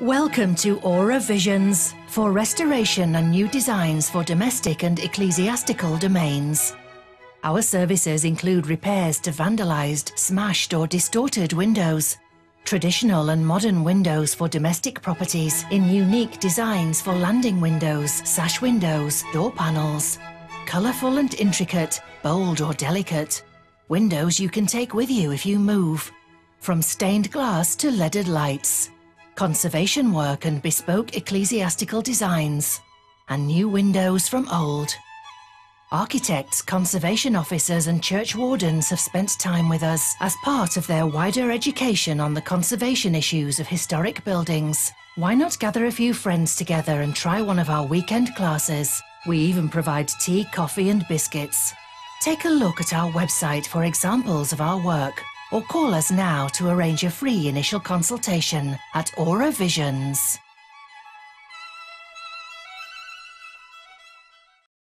Welcome to Auravisions. For restoration and new designs for domestic and ecclesiastical domains. Our services include repairs to vandalized, smashed, or distorted windows, traditional and modern windows for domestic properties in unique designs for landing windows, sash windows, door panels, colourful and intricate, bold or delicate, windows you can take with you if you move, from stained glass to leaded lights conservation work and bespoke ecclesiastical designs, and new windows from old. Architects, conservation officers and church wardens have spent time with us as part of their wider education on the conservation issues of historic buildings. Why not gather a few friends together and try one of our weekend classes? We even provide tea, coffee and biscuits. Take a look at our website for examples of our work or call us now to arrange a free initial consultation at Auravisions.